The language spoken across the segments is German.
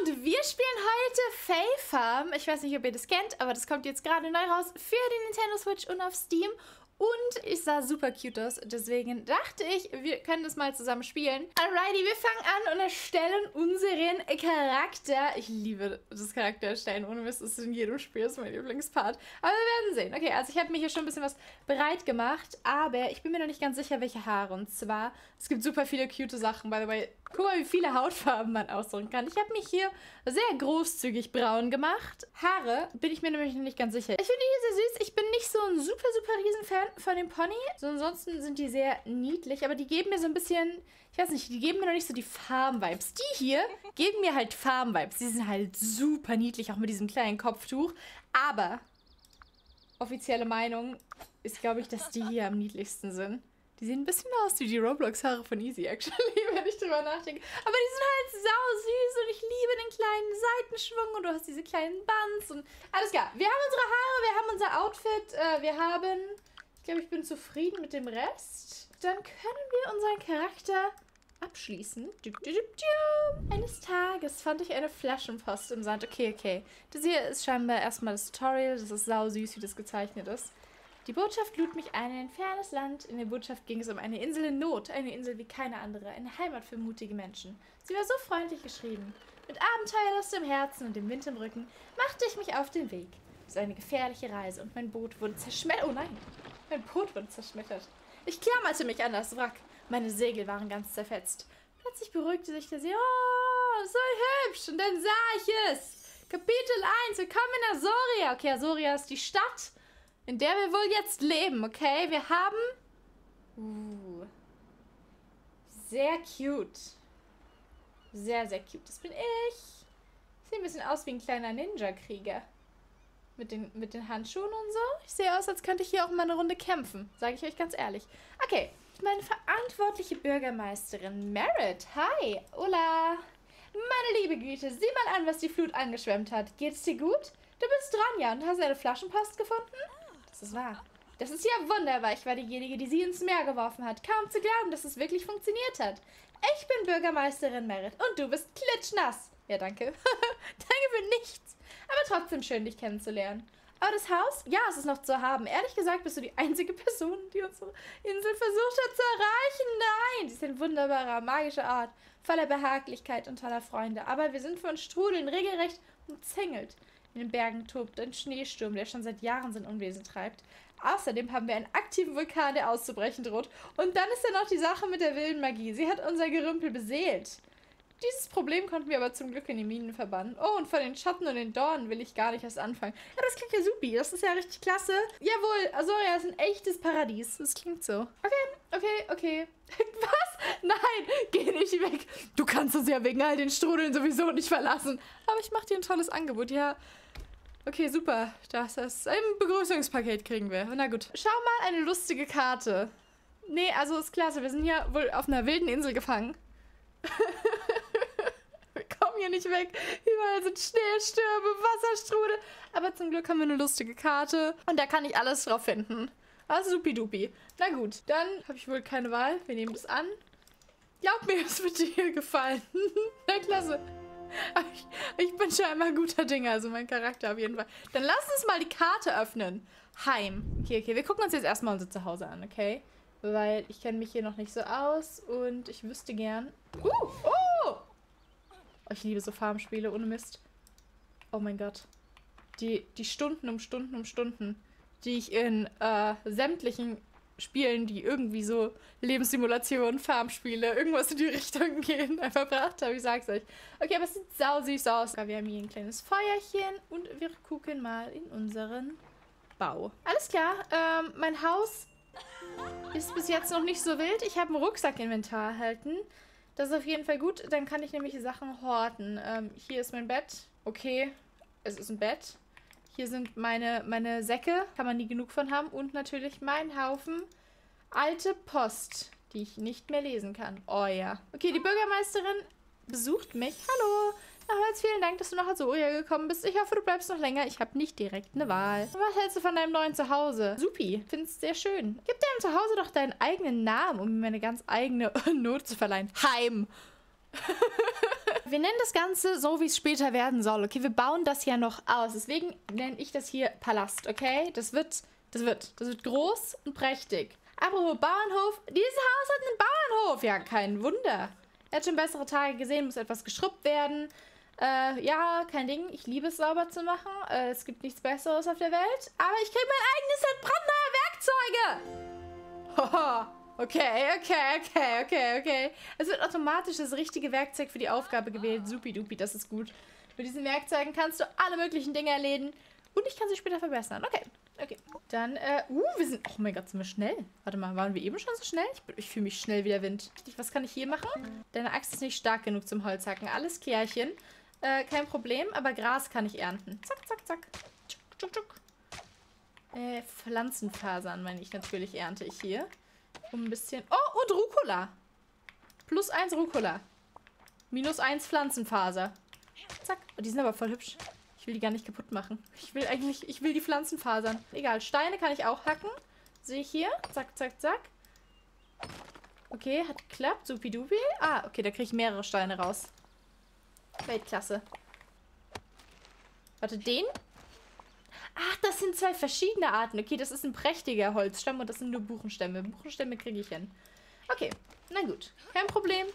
und wir spielen heute Fae Farm. Ich weiß nicht, ob ihr das kennt, aber das kommt jetzt gerade neu raus für die Nintendo Switch und auf Steam. Und ich sah super cute aus. Deswegen dachte ich, wir können das mal zusammen spielen. Alrighty, wir fangen an und erstellen unseren Charakter. Ich liebe das Charakter erstellen. Ohne Mist, das ist in jedem Spiel das ist mein Lieblingspart. Aber wir werden sehen. Okay, also ich habe mir hier schon ein bisschen was bereit gemacht. Aber ich bin mir noch nicht ganz sicher, welche Haare. Und zwar, es gibt super viele cute Sachen. By the way, guck mal, wie viele Hautfarben man ausdrücken kann. Ich habe mich hier sehr großzügig braun gemacht. Haare bin ich mir nämlich noch nicht ganz sicher. Ich finde die hier sehr süß. Ich bin nicht so ein super, super riesen Fan von dem Pony. So ansonsten sind die sehr niedlich, aber die geben mir so ein bisschen, ich weiß nicht, die geben mir noch nicht so die Farm-Vibes. Die hier geben mir halt Farm-Vibes. Die sind halt super niedlich, auch mit diesem kleinen Kopftuch. Aber offizielle Meinung ist, glaube ich, dass die hier am niedlichsten sind. Die sehen ein bisschen aus wie die Roblox-Haare von Easy, actually, wenn ich drüber nachdenke. Aber die sind halt sau süß und ich liebe den kleinen Seitenschwung und du hast diese kleinen Buns und alles klar. Wir haben unsere Haare, wir haben unser Outfit, äh, wir haben ich glaube, ich bin zufrieden mit dem Rest. Dann können wir unseren Charakter abschließen. Eines Tages fand ich eine Flaschenpost im Sand. Okay, okay. Das hier ist scheinbar erstmal das Tutorial. Das ist sau süß, wie das gezeichnet ist. Die Botschaft lud mich ein in ein fernes Land. In der Botschaft ging es um eine Insel in Not. Eine Insel wie keine andere. Eine Heimat für mutige Menschen. Sie war so freundlich geschrieben. Mit Abenteuerlust im Herzen und dem Wind im Rücken machte ich mich auf den Weg. Es war eine gefährliche Reise und mein Boot wurde zerschmettert. Oh nein! Mein Boot wurde zerschmettert. Ich klammerte mich an das Wrack. Meine Segel waren ganz zerfetzt. Plötzlich beruhigte sich der See. Oh, so hübsch. Und dann sah ich es. Kapitel 1. Willkommen in Asoria. Okay, Asoria ist die Stadt, in der wir wohl jetzt leben, okay? Wir haben... Uh, sehr cute. Sehr, sehr cute. Das bin ich. Sieht ein bisschen aus wie ein kleiner Ninja-Krieger. Mit den, mit den Handschuhen und so. Ich sehe aus, als könnte ich hier auch mal eine Runde kämpfen. Sage ich euch ganz ehrlich. Okay, meine verantwortliche Bürgermeisterin Merit. Hi, Hola. Meine liebe Güte, sieh mal an, was die Flut angeschwemmt hat. Geht's dir gut? Du bist dran, ja, und hast eine Flaschenpost gefunden? Das ist. Das ist ja wunderbar. Ich war diejenige, die sie ins Meer geworfen hat. Kaum zu glauben, dass es wirklich funktioniert hat. Ich bin Bürgermeisterin Merit und du bist klitschnass. Ja, danke. danke für nichts. Aber trotzdem schön, dich kennenzulernen. Aber das Haus, ja, es ist noch zu haben. Ehrlich gesagt bist du die einzige Person, die unsere Insel versucht hat zu erreichen. Nein, sie ist ein wunderbarer, magischer Ort, voller Behaglichkeit und toller Freunde. Aber wir sind von Strudeln regelrecht umzingelt. In den Bergen tobt ein Schneesturm, der schon seit Jahren sein Unwesen treibt. Außerdem haben wir einen aktiven Vulkan, der auszubrechen droht. Und dann ist da noch die Sache mit der wilden Magie. Sie hat unser Gerümpel beseelt. Dieses Problem konnten wir aber zum Glück in die Minen verbannen. Oh, und von den Schatten und den Dornen will ich gar nicht erst anfangen. Ja, das klingt ja supi. Das ist ja richtig klasse. Jawohl, Asoria ist ein echtes Paradies. Das klingt so. Okay, okay, okay. Was? Nein, geh nicht weg. Du kannst uns ja wegen all den Strudeln sowieso nicht verlassen. Aber ich mache dir ein tolles Angebot. Ja, Okay, super. Das ist ein Begrüßungspaket kriegen wir. Na gut. Schau mal, eine lustige Karte. Nee, also ist klasse. Wir sind hier wohl auf einer wilden Insel gefangen. hier nicht weg. Überall sind Schneestürme, Wasserstrudel. Aber zum Glück haben wir eine lustige Karte. Und da kann ich alles drauf finden. Also supidupi. Na gut, dann habe ich wohl keine Wahl. Wir nehmen das an. Glaub mir, es wird dir hier gefallen. Na klasse. Ich, ich, bin scheinbar guter Dinge, also mein Charakter auf jeden Fall. Dann lass uns mal die Karte öffnen. Heim. Okay, okay, wir gucken uns jetzt erstmal unser Zuhause an, okay? Weil ich kenne mich hier noch nicht so aus und ich wüsste gern... Uh, oh! Oh, ich liebe so Farmspiele, ohne Mist. Oh mein Gott. Die, die Stunden um Stunden um Stunden, die ich in äh, sämtlichen Spielen, die irgendwie so Lebenssimulationen, Farmspiele, irgendwas in die Richtung gehen, verbracht habe. Ich sag's euch. Okay, aber es sieht sau süß aus. Wir haben hier ein kleines Feuerchen und wir gucken mal in unseren Bau. Alles klar, ähm, mein Haus ist bis jetzt noch nicht so wild. Ich habe ein Rucksackinventar erhalten. Das ist auf jeden Fall gut. Dann kann ich nämlich Sachen horten. Ähm, hier ist mein Bett. Okay, es ist ein Bett. Hier sind meine, meine Säcke. Kann man nie genug von haben. Und natürlich mein Haufen alte Post, die ich nicht mehr lesen kann. Oh ja. Okay, die Bürgermeisterin besucht mich. Hallo. Damals vielen Dank, dass du nach Azoria gekommen bist. Ich hoffe, du bleibst noch länger. Ich habe nicht direkt eine Wahl. Was hältst du von deinem neuen Zuhause? Supi. Findest sehr schön. Gib deinem Zuhause doch deinen eigenen Namen, um mir meine ganz eigene Not zu verleihen. Heim. Wir nennen das Ganze so, wie es später werden soll. Okay, wir bauen das ja noch aus. Deswegen nenne ich das hier Palast, okay? Das wird, das wird, das wird groß und prächtig. Apropos Bauernhof. Dieses Haus hat einen Bauernhof. Ja, kein Wunder. Er hat schon bessere Tage gesehen, muss etwas geschrubbt werden. Äh, ja, kein Ding. Ich liebe es, sauber zu machen. Äh, es gibt nichts Besseres auf der Welt. Aber ich kriege mein eigenes Set brandneuer Werkzeuge. Haha. Okay, okay, okay, okay, okay. Es wird automatisch das richtige Werkzeug für die Aufgabe gewählt. Supi-dupi, das ist gut. Mit diesen Werkzeugen kannst du alle möglichen Dinge erledigen. Und ich kann sie später verbessern. Okay, okay. Dann, äh, uh, wir sind, oh mein Gott, sind wir schnell. Warte mal, waren wir eben schon so schnell? Ich, ich fühle mich schnell wie der Wind. Was kann ich hier machen? Deine Axt ist nicht stark genug zum Holzhacken. Alles klärchen. Äh, kein Problem, aber Gras kann ich ernten. Zack, zack, zack. Tschuk, tschuk, tschuk. Äh, Pflanzenfasern, meine ich natürlich, ernte ich hier. Um ein bisschen... Oh, und Rucola. Plus eins Rucola. Minus eins Pflanzenfaser. Zack. Oh, die sind aber voll hübsch. Ich will die gar nicht kaputt machen. Ich will eigentlich... Ich will die Pflanzenfasern. Egal. Steine kann ich auch hacken. Sehe ich hier. Zack, zack, zack. Okay, hat geklappt. Supidupi. Ah, okay, da kriege ich mehrere Steine raus. Weltklasse. Warte, den? Ach, das sind zwei verschiedene Arten. Okay, das ist ein prächtiger Holzstamm und das sind nur Buchenstämme. Buchenstämme kriege ich hin. Okay, na gut. Kein Problem.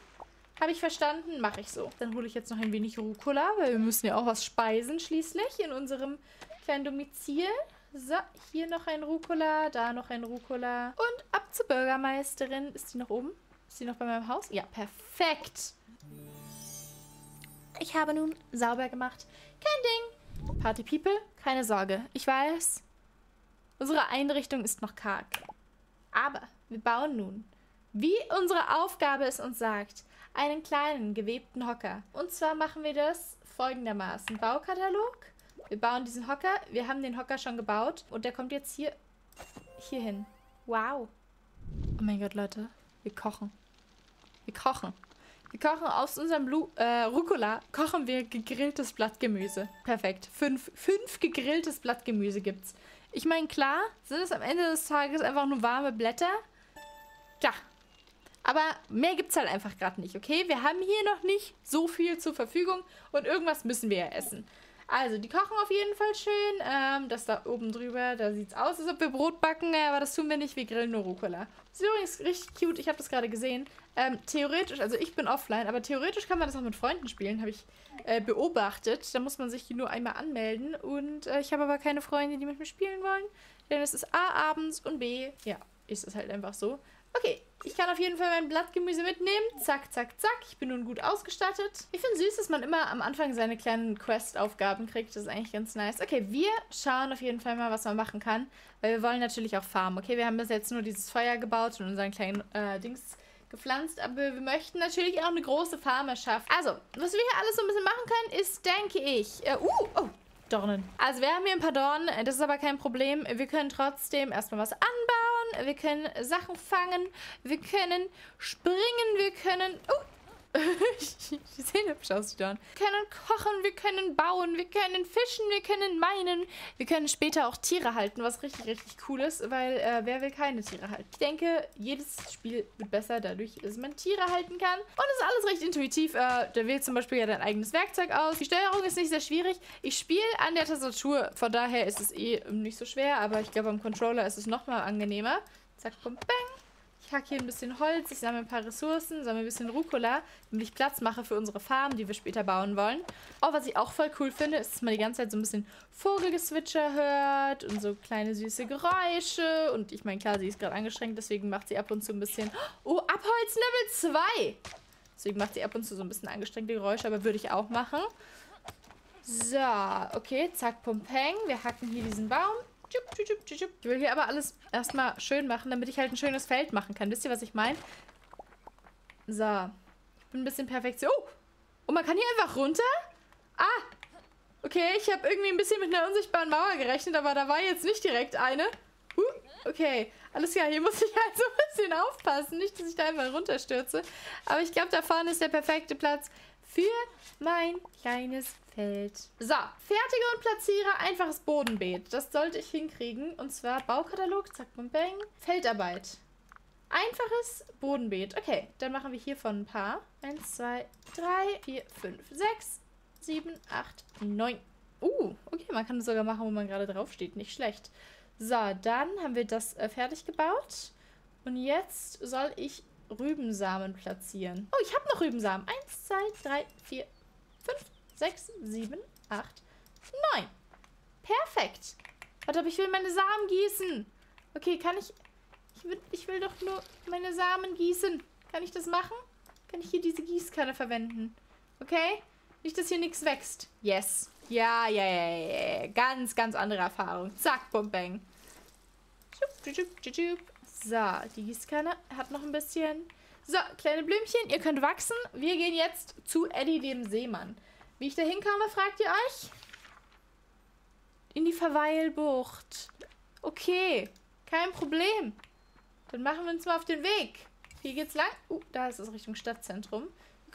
Habe ich verstanden, mache ich so. Dann hole ich jetzt noch ein wenig Rucola, weil wir müssen ja auch was speisen schließlich in unserem kleinen Domizil. So, hier noch ein Rucola, da noch ein Rucola. Und ab zur Bürgermeisterin. Ist die noch oben? Ist die noch bei meinem Haus? Ja, perfekt. Ich habe nun sauber gemacht. Kein Ding. Party People, keine Sorge. Ich weiß, unsere Einrichtung ist noch karg. Aber wir bauen nun, wie unsere Aufgabe es uns sagt, einen kleinen gewebten Hocker. Und zwar machen wir das folgendermaßen. Baukatalog. Wir bauen diesen Hocker. Wir haben den Hocker schon gebaut. Und der kommt jetzt hier, hier hin. Wow. Oh mein Gott, Leute. Wir kochen. Wir kochen. Wir kochen aus unserem Blu äh, Rucola, kochen wir gegrilltes Blattgemüse. Perfekt. Fünf, fünf gegrilltes Blattgemüse gibt's. Ich meine, klar, sind es am Ende des Tages einfach nur warme Blätter? Klar. Aber mehr gibt's halt einfach gerade nicht, okay? Wir haben hier noch nicht so viel zur Verfügung und irgendwas müssen wir ja essen. Also, die kochen auf jeden Fall schön. Ähm, das da oben drüber, da sieht es aus, als ob wir Brot backen, aber das tun wir nicht, wir grillen nur Rucola. Das ist übrigens richtig cute, ich habe das gerade gesehen. Ähm, theoretisch, also ich bin offline, aber theoretisch kann man das auch mit Freunden spielen, habe ich äh, beobachtet. Da muss man sich nur einmal anmelden und äh, ich habe aber keine Freunde, die mit mir spielen wollen. Denn es ist A abends und B, ja, ist es halt einfach so. Okay, ich kann auf jeden Fall mein Blattgemüse mitnehmen. Zack, zack, zack. Ich bin nun gut ausgestattet. Ich finde süß, dass man immer am Anfang seine kleinen Quest-Aufgaben kriegt. Das ist eigentlich ganz nice. Okay, wir schauen auf jeden Fall mal, was man machen kann. Weil wir wollen natürlich auch farmen. Okay, wir haben bis jetzt nur dieses Feuer gebaut und unseren kleinen äh, Dings gepflanzt, aber wir möchten natürlich auch eine große Farm erschaffen. Also, was wir hier alles so ein bisschen machen können, ist, denke ich, äh, uh, oh, Dornen. Also wir haben hier ein paar Dornen, das ist aber kein Problem. Wir können trotzdem erstmal was anbauen, wir können Sachen fangen, wir können springen, wir können... Oh, die sehen hübsch aus, die Dorn. Wir können kochen, wir können bauen, wir können fischen, wir können meinen. Wir können später auch Tiere halten, was richtig, richtig cool ist, weil äh, wer will keine Tiere halten? Ich denke, jedes Spiel wird besser dadurch, dass man Tiere halten kann. Und es ist alles recht intuitiv. Äh, da wählt zum Beispiel ja dein eigenes Werkzeug aus. Die Steuerung ist nicht sehr schwierig. Ich spiele an der Tastatur, von daher ist es eh nicht so schwer, aber ich glaube, am Controller ist es nochmal angenehmer. Zack, bum, bang. Ich hacke hier ein bisschen Holz, ich sammle ein paar Ressourcen, sammle ein bisschen Rucola, damit ich Platz mache für unsere Farm, die wir später bauen wollen. Oh, was ich auch voll cool finde, ist, dass man die ganze Zeit so ein bisschen Vogelgezwitscher hört und so kleine süße Geräusche. Und ich meine, klar, sie ist gerade angestrengt, deswegen macht sie ab und zu ein bisschen... Oh, Abholz Level 2! Deswegen macht sie ab und zu so ein bisschen angestrengte Geräusche, aber würde ich auch machen. So, okay, zack, pum, peng. Wir hacken hier diesen Baum. Ich will hier aber alles erstmal schön machen, damit ich halt ein schönes Feld machen kann. Wisst ihr, was ich meine? So. Ich bin ein bisschen perfekt. Oh! Und man kann hier einfach runter? Ah! Okay, ich habe irgendwie ein bisschen mit einer unsichtbaren Mauer gerechnet, aber da war jetzt nicht direkt eine. Uh, okay, alles klar. Hier muss ich halt so ein bisschen aufpassen. Nicht, dass ich da einfach runterstürze. Aber ich glaube, da vorne ist der perfekte Platz für mein kleines Feld. So, fertige und platziere einfaches Bodenbeet. Das sollte ich hinkriegen. Und zwar Baukatalog, zack, bum, bang. Feldarbeit. Einfaches Bodenbeet. Okay, dann machen wir hiervon ein paar. Eins, zwei, drei, vier, fünf, sechs, sieben, acht, neun. Uh, okay, man kann es sogar machen, wo man gerade drauf steht. Nicht schlecht. So, dann haben wir das äh, fertig gebaut. Und jetzt soll ich Rübensamen platzieren. Oh, ich habe noch Rübensamen. Eins, zwei, drei, vier, fünf, sechs, sieben, acht, neun. Perfekt. Warte, aber ich will meine Samen gießen. Okay, kann ich... Ich will, ich will doch nur meine Samen gießen. Kann ich das machen? Kann ich hier diese Gießkanne verwenden? Okay? Nicht, dass hier nichts wächst. Yes. Ja, ja, ja, ja. Ganz, ganz andere Erfahrung. Zack, bum, bang. So, die Gießkanne hat noch ein bisschen. So, kleine Blümchen, ihr könnt wachsen. Wir gehen jetzt zu Eddie, dem Seemann. Wie ich da hinkomme, fragt ihr euch? In die Verweilbucht. Okay, kein Problem. Dann machen wir uns mal auf den Weg. Hier geht's lang. Uh, da ist es Richtung Stadtzentrum.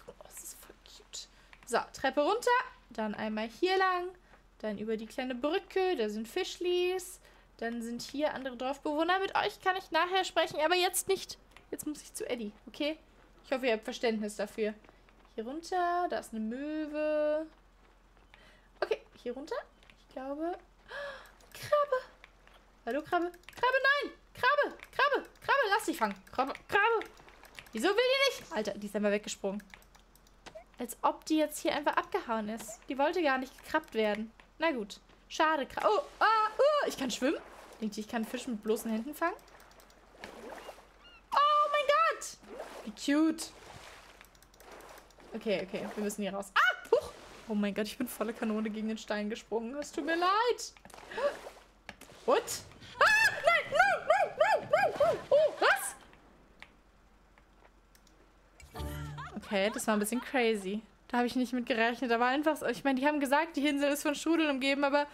Oh, das ist voll cute. So, Treppe runter. Dann einmal hier lang. Dann über die kleine Brücke. Da sind Fischlis. Dann sind hier andere Dorfbewohner. Mit euch kann ich nachher sprechen, aber jetzt nicht. Jetzt muss ich zu Eddie, okay? Ich hoffe, ihr habt Verständnis dafür. Hier runter. Da ist eine Möwe. Okay, hier runter. Ich glaube... Krabbe. Hallo, Krabbe. Krabbe, nein! Krabbe, Krabbe, Krabbe, lass dich fangen. Krabbe, Krabbe. Wieso will die nicht? Alter, die ist einmal weggesprungen. Als ob die jetzt hier einfach abgehauen ist. Die wollte gar nicht gekrabbt werden. Na gut. Schade. Oh, ah, uh, ich kann schwimmen. Denkt ihr, ich kann Fisch mit bloßen Händen fangen? Oh mein Gott. Wie cute. Okay, okay. Wir müssen hier raus. Ah, huch. Oh mein Gott, ich bin volle Kanone gegen den Stein gesprungen. Es tut mir leid. What? Okay, das war ein bisschen crazy. Da habe ich nicht mit gerechnet. Da war einfach so. Ich meine, die haben gesagt, die Insel ist von Strudeln umgeben, aber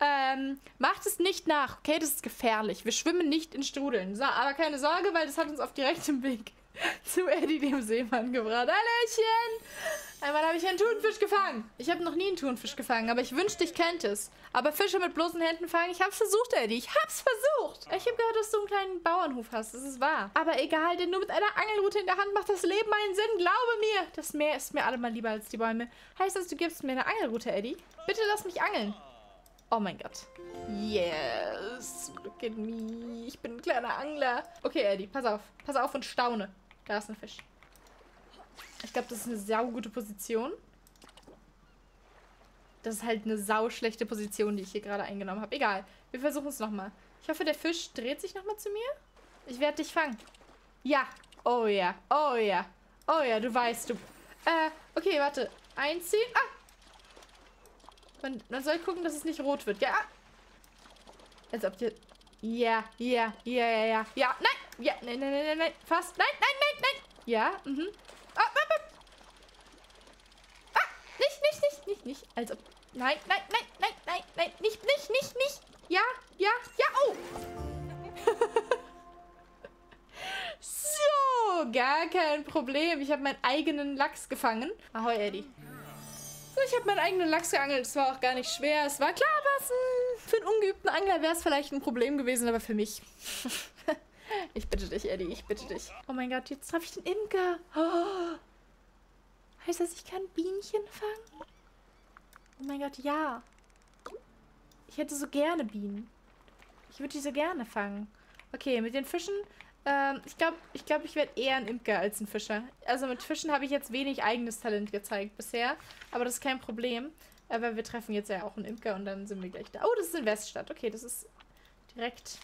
ähm, macht es nicht nach. Okay, das ist gefährlich. Wir schwimmen nicht in Strudeln. So, aber keine Sorge, weil das hat uns auf direktem Weg zu Eddie, dem Seemann, gebracht. Hallöchen! Einmal habe ich einen Thunfisch gefangen. Ich habe noch nie einen Thunfisch gefangen, aber ich wünschte, ich könnte es. Aber Fische mit bloßen Händen fangen, ich habe es versucht, Eddie. Ich habe es versucht. Ich habe gehört, dass du einen kleinen Bauernhof hast. Das ist wahr. Aber egal, denn nur mit einer Angelrute in der Hand macht das Leben einen Sinn. Glaube mir. Das Meer ist mir allemal lieber als die Bäume. Heißt das, du gibst mir eine Angelrute, Eddie? Bitte lass mich angeln. Oh mein Gott. Yes. Look at me. Ich bin ein kleiner Angler. Okay, Eddie, pass auf. Pass auf und staune. Da ist ein Fisch. Ich glaube, das ist eine saugute Position. Das ist halt eine sauschlechte Position, die ich hier gerade eingenommen habe. Egal. Wir versuchen es nochmal. Ich hoffe, der Fisch dreht sich nochmal zu mir. Ich werde dich fangen. Ja. Oh ja. Oh ja. Oh ja, du weißt, du. Äh, okay, warte. Einziehen. Ah! Man, man soll gucken, dass es nicht rot wird. Ja. Als ob dir... Ja, ja, ja, ja, ja. Ja, nein! Ja, nein, nein, nein, nein, nein. Fast. Nein, nein, nein, nein. Ja, mhm. Ah, ah, ah. ah, nicht, nicht, nicht, nicht, nicht. Als ob... Nein, nein, nein, nein, nein, nein. Nicht, nicht, nicht, nicht. Ja, ja, ja. Oh. so, gar kein Problem. Ich habe meinen eigenen Lachs gefangen. Ahoi, Eddie. So, ich habe meinen eigenen Lachs geangelt. Es war auch gar nicht schwer. Es war klar, was für einen ungeübten Angler wäre es vielleicht ein Problem gewesen, aber für mich Ich bitte dich, Eddie, ich bitte dich. Oh mein Gott, jetzt treffe ich den Imker. Oh. Heißt das, ich kann Bienchen fangen? Mein Gott, ja. Ich hätte so gerne Bienen. Ich würde die so gerne fangen. Okay, mit den Fischen. Ähm, ich glaube, ich, glaub, ich werde eher ein Imker als ein Fischer. Also mit Fischen habe ich jetzt wenig eigenes Talent gezeigt bisher. Aber das ist kein Problem. Aber wir treffen jetzt ja auch einen Imker und dann sind wir gleich da. Oh, das ist in Weststadt. Okay, das ist direkt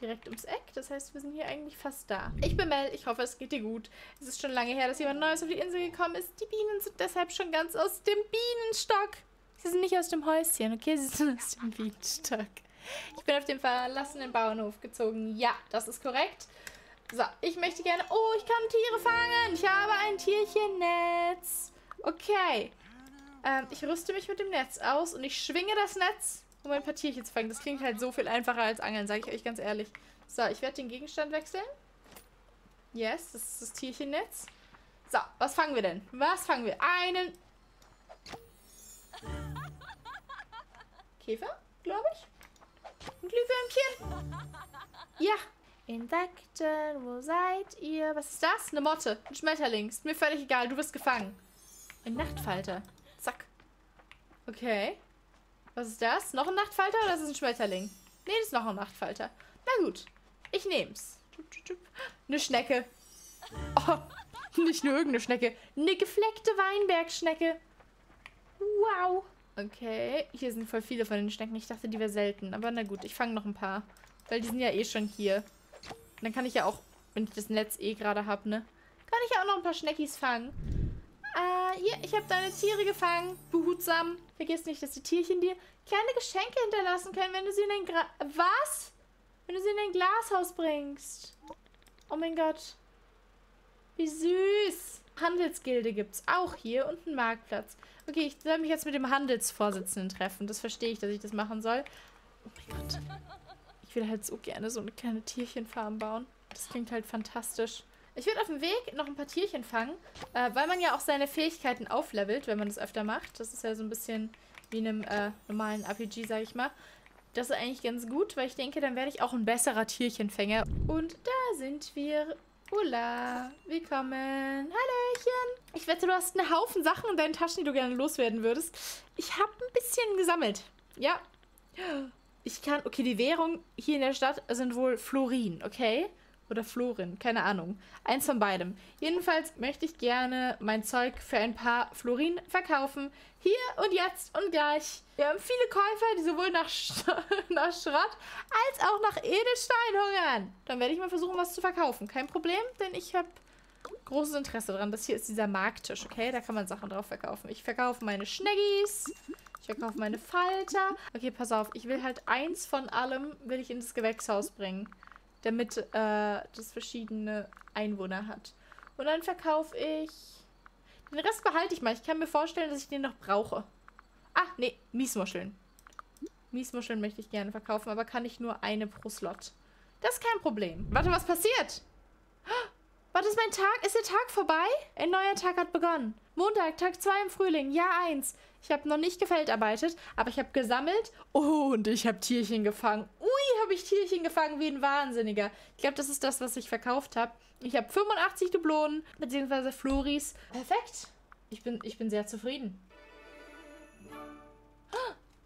direkt ums Eck. Das heißt, wir sind hier eigentlich fast da. Ich bin Mel, ich hoffe, es geht dir gut. Es ist schon lange her, dass jemand Neues auf die Insel gekommen ist. Die Bienen sind deshalb schon ganz aus dem Bienenstock. Sie sind nicht aus dem Häuschen, okay? Sie sind aus dem Bienenstock. Ich bin auf den verlassenen Bauernhof gezogen. Ja, das ist korrekt. So, ich möchte gerne... Oh, ich kann Tiere fangen. Ich habe ein Tierchennetz. Okay. Ähm, ich rüste mich mit dem Netz aus und ich schwinge das Netz um ein paar Tierchen zu fangen. Das klingt halt so viel einfacher als Angeln, sage ich euch ganz ehrlich. So, ich werde den Gegenstand wechseln. Yes, das ist das Tierchennetz. So, was fangen wir denn? Was fangen wir? Einen... Käfer, glaube ich. Ein Glühwürmchen. Ja, Insekten, wo seid ihr? Was ist das? Eine Motte. Ein Schmetterling. Ist mir völlig egal. Du wirst gefangen. Ein Nachtfalter. Zack. Okay. Was ist das? Noch ein Nachtfalter oder ist es ein Schmetterling? Nee, das ist noch ein Nachtfalter. Na gut. Ich nehm's. Eine Schnecke. Oh, nicht nur irgendeine Schnecke. Eine gefleckte Weinbergschnecke. Wow. Okay, hier sind voll viele von den Schnecken. Ich dachte, die wäre selten. Aber na gut, ich fange noch ein paar. Weil die sind ja eh schon hier. Und dann kann ich ja auch, wenn ich das Netz eh gerade habe, ne? Kann ich ja auch noch ein paar Schneckis fangen. Äh, hier, ich habe deine Tiere gefangen. Behutsam. Vergiss nicht, dass die Tierchen dir kleine Geschenke hinterlassen können, wenn du sie in ein Gra Was? Wenn du sie in ein Glashaus bringst. Oh mein Gott. Wie süß. Handelsgilde gibt's auch hier und einen Marktplatz. Okay, ich soll mich jetzt mit dem Handelsvorsitzenden treffen. Das verstehe ich, dass ich das machen soll. Oh mein Gott. Ich will halt so gerne so eine kleine Tierchenfarm bauen. Das klingt halt fantastisch. Ich würde auf dem Weg noch ein paar Tierchen fangen, äh, weil man ja auch seine Fähigkeiten auflevelt, wenn man das öfter macht. Das ist ja so ein bisschen wie in einem äh, normalen RPG, sag ich mal. Das ist eigentlich ganz gut, weil ich denke, dann werde ich auch ein besserer Tierchenfänger. Und da sind wir. Hola, willkommen. Hallöchen. Ich wette, du hast einen Haufen Sachen in deinen Taschen, die du gerne loswerden würdest. Ich habe ein bisschen gesammelt. Ja. Ich kann, okay, die Währung hier in der Stadt sind wohl Florin, okay? Oder Florin, keine Ahnung. Eins von beidem. Jedenfalls möchte ich gerne mein Zeug für ein paar Florin verkaufen. Hier und jetzt und gleich. Wir haben viele Käufer, die sowohl nach, Sch nach Schrott als auch nach Edelstein hungern. Dann werde ich mal versuchen, was zu verkaufen. Kein Problem, denn ich habe großes Interesse daran. Das hier ist dieser Markttisch, okay? Da kann man Sachen drauf verkaufen. Ich verkaufe meine Schneggis. Ich verkaufe meine Falter. Okay, pass auf. Ich will halt eins von allem, will ich in das Gewächshaus bringen damit äh, das verschiedene Einwohner hat. Und dann verkaufe ich... Den Rest behalte ich mal. Ich kann mir vorstellen, dass ich den noch brauche. Ah, nee, Miesmuscheln. Miesmuscheln möchte ich gerne verkaufen, aber kann ich nur eine pro Slot. Das ist kein Problem. Warte, was passiert? Warte, ist mein Tag? Ist der Tag vorbei? Ein neuer Tag hat begonnen. Montag, Tag 2 im Frühling, Jahr 1. Ich habe noch nicht gefeldarbeitet, aber ich habe gesammelt und ich habe Tierchen gefangen. Ui, habe ich Tierchen gefangen wie ein Wahnsinniger. Ich glaube, das ist das, was ich verkauft habe. Ich habe 85 Dublonen, beziehungsweise Floris. Perfekt. Ich bin, ich bin sehr zufrieden.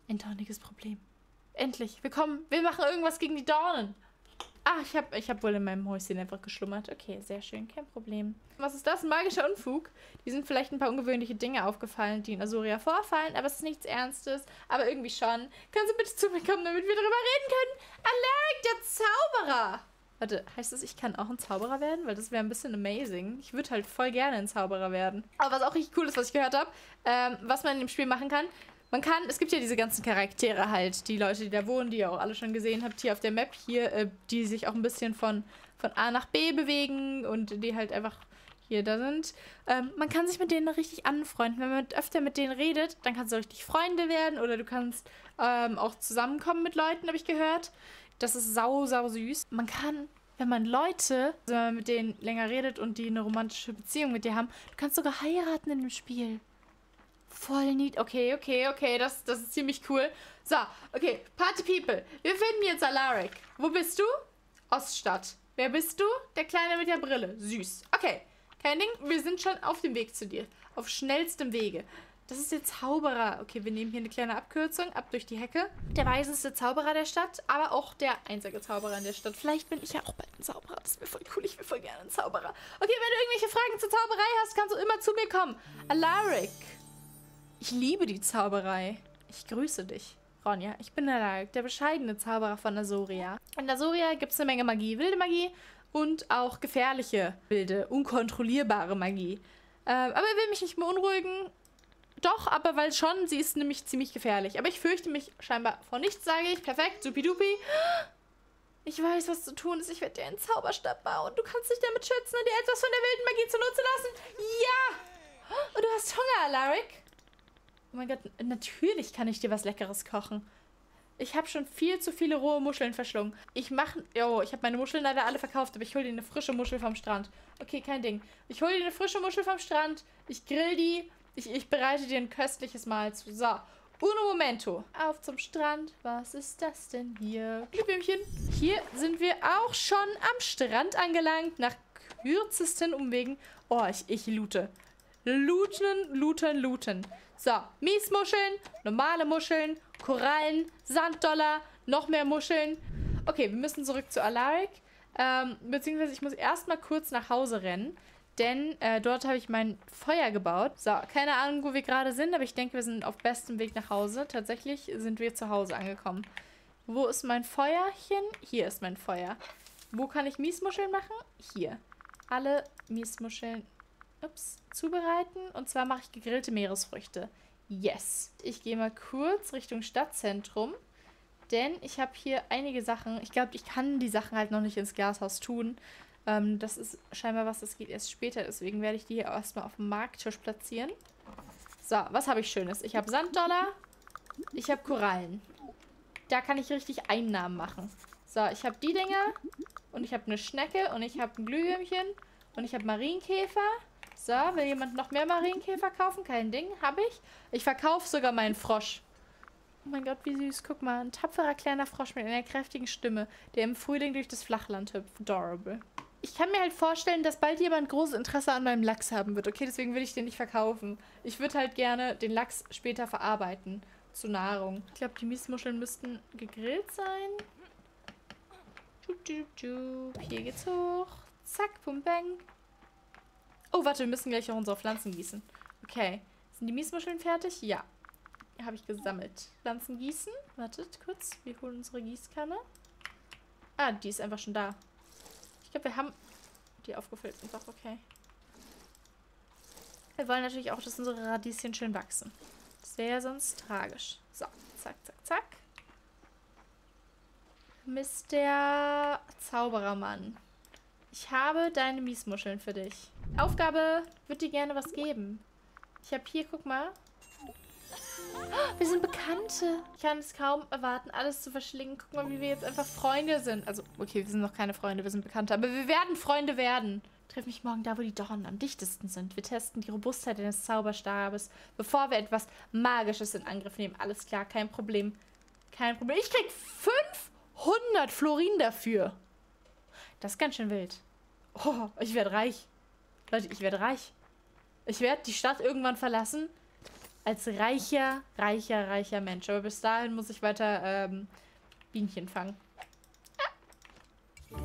Ein dorniges Problem. Endlich, wir kommen, wir machen irgendwas gegen die Dornen. Ah, ich habe ich hab wohl in meinem Häuschen einfach geschlummert. Okay, sehr schön, kein Problem. Was ist das? Ein magischer Unfug? Die sind vielleicht ein paar ungewöhnliche Dinge aufgefallen, die in Azuria vorfallen, aber es ist nichts Ernstes. Aber irgendwie schon. Können Sie bitte zu mir kommen, damit wir darüber reden können? Alaric, der Zauberer! Warte, heißt das, ich kann auch ein Zauberer werden? Weil das wäre ein bisschen amazing. Ich würde halt voll gerne ein Zauberer werden. Aber was auch richtig cool ist, was ich gehört habe, ähm, was man in dem Spiel machen kann, man kann, es gibt ja diese ganzen Charaktere halt, die Leute, die da wohnen, die ihr auch alle schon gesehen habt hier auf der Map hier, äh, die sich auch ein bisschen von, von A nach B bewegen und die halt einfach hier da sind. Ähm, man kann sich mit denen richtig anfreunden. Wenn man öfter mit denen redet, dann kannst du richtig Freunde werden oder du kannst ähm, auch zusammenkommen mit Leuten, habe ich gehört. Das ist sau, sau süß. Man kann, wenn man Leute, also wenn man mit denen länger redet und die eine romantische Beziehung mit dir haben, du kannst sogar heiraten in dem Spiel. Voll neat. Okay, okay, okay. Das, das ist ziemlich cool. So, okay. Party People. Wir finden jetzt Alaric. Wo bist du? Oststadt. Wer bist du? Der Kleine mit der Brille. Süß. Okay. Kein Ding. Wir sind schon auf dem Weg zu dir. Auf schnellstem Wege. Das ist der Zauberer. Okay, wir nehmen hier eine kleine Abkürzung. Ab durch die Hecke. Der weiseste Zauberer der Stadt, aber auch der einzige Zauberer in der Stadt. Vielleicht bin ich ja auch bald ein Zauberer. Das wäre voll cool. Ich will voll gerne ein Zauberer. Okay, wenn du irgendwelche Fragen zur Zauberei hast, kannst du immer zu mir kommen. Alaric. Ich liebe die Zauberei. Ich grüße dich, Ronja. Ich bin der, der bescheidene Zauberer von Asoria. In Asoria gibt es eine Menge Magie, wilde Magie und auch gefährliche, wilde, unkontrollierbare Magie. Äh, aber er will mich nicht beunruhigen. Doch, aber weil schon, sie ist nämlich ziemlich gefährlich. Aber ich fürchte mich scheinbar vor nichts, sage ich. Perfekt, supidupi. Ich weiß, was zu tun ist. Ich werde dir einen Zauberstab bauen. Du kannst dich damit schützen und dir etwas von der wilden Magie zunutze lassen. Ja! Und du hast Hunger, Alaric. Oh mein Gott, natürlich kann ich dir was Leckeres kochen. Ich habe schon viel zu viele rohe Muscheln verschlungen. Ich mache... Oh, ich habe meine Muscheln leider alle verkauft, aber ich hole dir eine frische Muschel vom Strand. Okay, kein Ding. Ich hole dir eine frische Muschel vom Strand. Ich grill die. Ich, ich bereite dir ein köstliches Mahl zu. So. Uno momento. Auf zum Strand. Was ist das denn hier? Glühwürmchen. Hier sind wir auch schon am Strand angelangt. Nach kürzesten Umwegen. Oh, ich, ich loote. Looten, looten, looten. So, Miesmuscheln, normale Muscheln, Korallen, Sanddollar, noch mehr Muscheln. Okay, wir müssen zurück zu Alaric. Ähm, beziehungsweise ich muss erstmal kurz nach Hause rennen. Denn äh, dort habe ich mein Feuer gebaut. So, keine Ahnung, wo wir gerade sind, aber ich denke, wir sind auf bestem Weg nach Hause. Tatsächlich sind wir zu Hause angekommen. Wo ist mein Feuerchen? Hier ist mein Feuer. Wo kann ich Miesmuscheln machen? Hier. Alle Miesmuscheln ups, zubereiten. Und zwar mache ich gegrillte Meeresfrüchte. Yes. Ich gehe mal kurz Richtung Stadtzentrum. Denn ich habe hier einige Sachen. Ich glaube, ich kann die Sachen halt noch nicht ins Glashaus tun. Ähm, das ist scheinbar was, das geht erst später. Deswegen werde ich die hier erstmal auf dem Markttisch platzieren. So, was habe ich Schönes? Ich habe Sanddollar. Ich habe Korallen. Da kann ich richtig Einnahmen machen. So, ich habe die Dinger. Und ich habe eine Schnecke. Und ich habe ein Glühwürmchen. Und ich habe Marienkäfer. So, will jemand noch mehr Marienkäfer kaufen? Kein Ding, habe ich. Ich verkaufe sogar meinen Frosch. Oh mein Gott, wie süß. Guck mal, ein tapferer kleiner Frosch mit einer kräftigen Stimme, der im Frühling durch das Flachland hüpft. Adorable ich kann mir halt vorstellen, dass bald jemand großes Interesse an meinem Lachs haben wird. Okay, deswegen will ich den nicht verkaufen. Ich würde halt gerne den Lachs später verarbeiten zu Nahrung. Ich glaube, die Miesmuscheln müssten gegrillt sein. Hier geht's hoch. Zack, pum, bang. Oh, warte, wir müssen gleich auch unsere Pflanzen gießen. Okay. Sind die Miesmuscheln fertig? Ja. Habe ich gesammelt. Pflanzen gießen. Wartet kurz. Wir holen unsere Gießkanne. Ah, die ist einfach schon da. Ich glaube, wir haben die aufgefüllt. Einfach okay. Wir wollen natürlich auch, dass unsere Radieschen schön wachsen. Das wäre ja sonst tragisch. So, zack, zack, zack. Mr. Zauberermann. Ich habe deine Miesmuscheln für dich. Aufgabe, würde dir gerne was geben. Ich habe hier, guck mal, wir sind Bekannte. Ich kann es kaum erwarten, alles zu verschlingen. Guck mal, wie wir jetzt einfach Freunde sind. Also, okay, wir sind noch keine Freunde, wir sind Bekannte. Aber wir werden Freunde werden. Treff mich morgen da, wo die Dornen am dichtesten sind. Wir testen die Robustheit deines Zauberstabes, bevor wir etwas Magisches in Angriff nehmen. Alles klar, kein Problem. Kein Problem. Ich krieg 500 Florin dafür. Das ist ganz schön wild. Oh, ich werde reich. Leute, ich werde reich. Ich werde die Stadt irgendwann verlassen als reicher, reicher, reicher Mensch. Aber bis dahin muss ich weiter ähm, Bienchen fangen. Ah.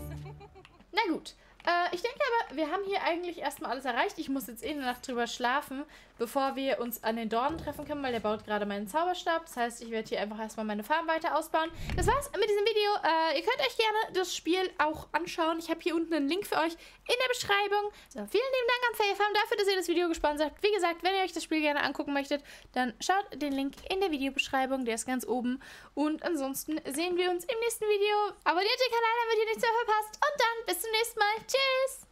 Na gut. Äh, ich denke aber, wir haben hier eigentlich erstmal alles erreicht. Ich muss jetzt eh eine Nacht drüber schlafen, bevor wir uns an den Dornen treffen können, weil der baut gerade meinen Zauberstab. Das heißt, ich werde hier einfach erstmal meine Farm weiter ausbauen. Das war's mit diesem Video. Äh, ihr könnt euch gerne das Spiel auch anschauen. Ich habe hier unten einen Link für euch in der Beschreibung. So, vielen lieben Dank an Fairfarm dafür, dass ihr das Video gesponsert habt. Wie gesagt, wenn ihr euch das Spiel gerne angucken möchtet, dann schaut den Link in der Videobeschreibung. Der ist ganz oben. Und ansonsten sehen wir uns im nächsten Video. Abonniert den Kanal, damit ihr nichts mehr verpasst. Und dann bis zum nächsten Mal. Tschüss!